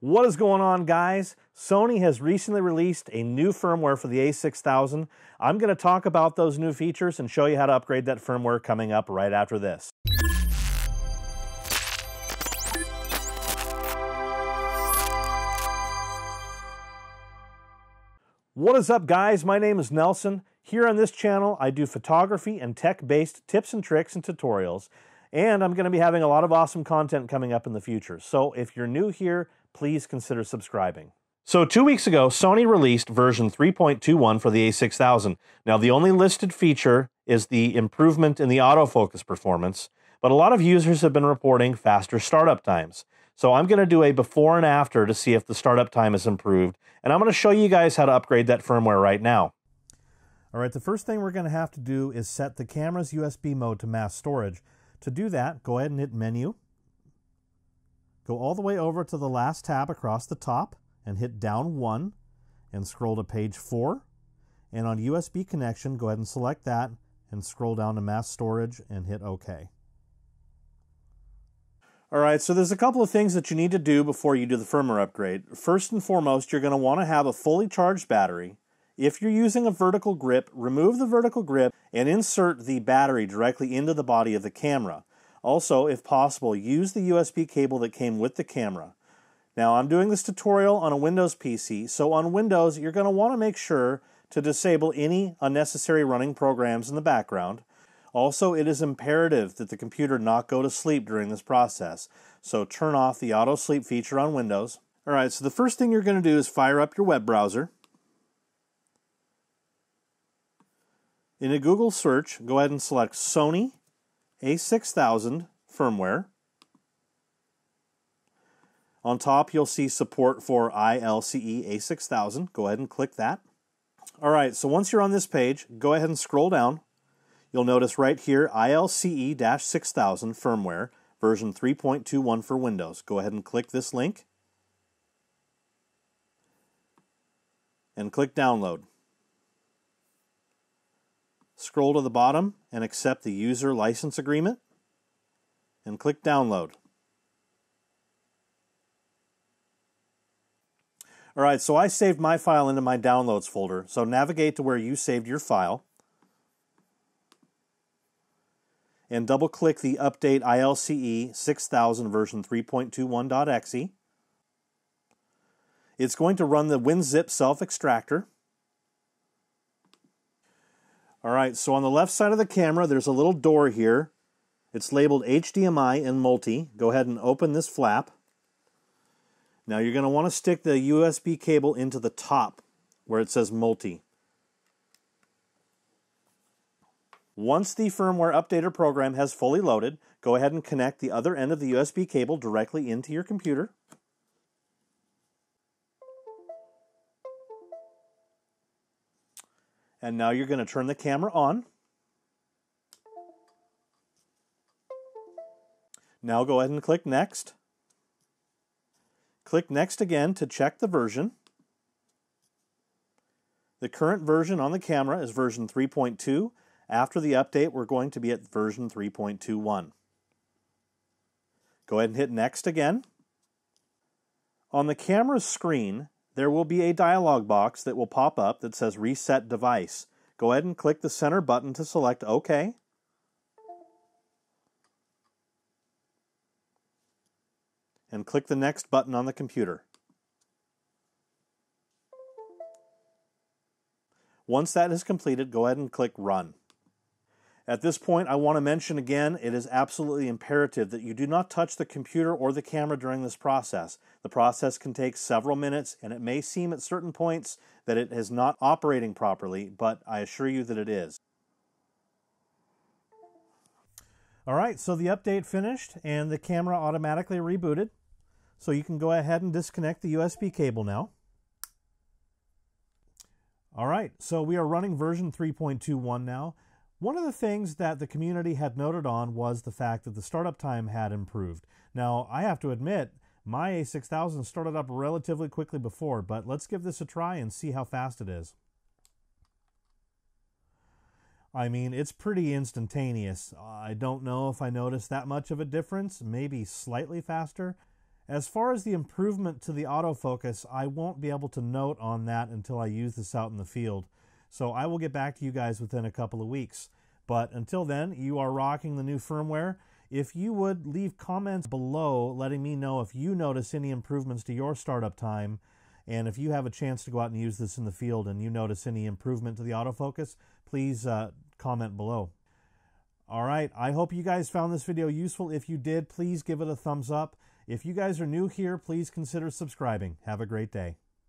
What is going on, guys? Sony has recently released a new firmware for the a6000. I'm going to talk about those new features and show you how to upgrade that firmware coming up right after this. What is up, guys? My name is Nelson. Here on this channel, I do photography and tech-based tips and tricks and tutorials, and I'm going to be having a lot of awesome content coming up in the future. So if you're new here, please consider subscribing. So two weeks ago, Sony released version 3.21 for the a6000. Now, the only listed feature is the improvement in the autofocus performance, but a lot of users have been reporting faster startup times. So I'm going to do a before and after to see if the startup time is improved, and I'm going to show you guys how to upgrade that firmware right now. All right, the first thing we're going to have to do is set the camera's USB mode to mass storage. To do that, go ahead and hit Menu, Go all the way over to the last tab across the top and hit down one and scroll to page four. And on USB connection, go ahead and select that and scroll down to mass storage and hit OK. All right, so there's a couple of things that you need to do before you do the firmware upgrade. First and foremost, you're going to want to have a fully charged battery. If you're using a vertical grip, remove the vertical grip and insert the battery directly into the body of the camera. Also, if possible, use the USB cable that came with the camera. Now, I'm doing this tutorial on a Windows PC, so on Windows, you're going to want to make sure to disable any unnecessary running programs in the background. Also, it is imperative that the computer not go to sleep during this process, so turn off the auto sleep feature on Windows. Alright, so the first thing you're going to do is fire up your web browser. In a Google search, go ahead and select Sony a6000 firmware. On top, you'll see support for ILCE A6000. Go ahead and click that. All right, so once you're on this page, go ahead and scroll down. You'll notice right here ILCE 6000 firmware, version 3.21 for Windows. Go ahead and click this link and click download. Scroll to the bottom and accept the user license agreement and click download. All right, so I saved my file into my downloads folder. So navigate to where you saved your file and double click the update ILCE 6000 version 3.21.exe. It's going to run the WinZip self extractor. All right, so on the left side of the camera, there's a little door here. It's labeled HDMI and multi. Go ahead and open this flap. Now you're going to want to stick the USB cable into the top where it says multi. Once the firmware updater program has fully loaded, go ahead and connect the other end of the USB cable directly into your computer. And now you're going to turn the camera on. Now go ahead and click Next. Click Next again to check the version. The current version on the camera is version 3.2. After the update, we're going to be at version 3.21. Go ahead and hit Next again. On the camera's screen, there will be a dialog box that will pop up that says Reset Device. Go ahead and click the center button to select OK. And click the next button on the computer. Once that is completed, go ahead and click Run. At this point, I want to mention again, it is absolutely imperative that you do not touch the computer or the camera during this process. The process can take several minutes, and it may seem at certain points that it is not operating properly, but I assure you that it is. All right, so the update finished, and the camera automatically rebooted. So you can go ahead and disconnect the USB cable now. All right, so we are running version 3.21 now. One of the things that the community had noted on was the fact that the startup time had improved. Now, I have to admit, my A6000 started up relatively quickly before, but let's give this a try and see how fast it is. I mean, it's pretty instantaneous. I don't know if I noticed that much of a difference, maybe slightly faster. As far as the improvement to the autofocus, I won't be able to note on that until I use this out in the field. So I will get back to you guys within a couple of weeks. But until then, you are rocking the new firmware. If you would leave comments below letting me know if you notice any improvements to your startup time, and if you have a chance to go out and use this in the field and you notice any improvement to the autofocus, please uh, comment below. All right, I hope you guys found this video useful. If you did, please give it a thumbs up. If you guys are new here, please consider subscribing. Have a great day.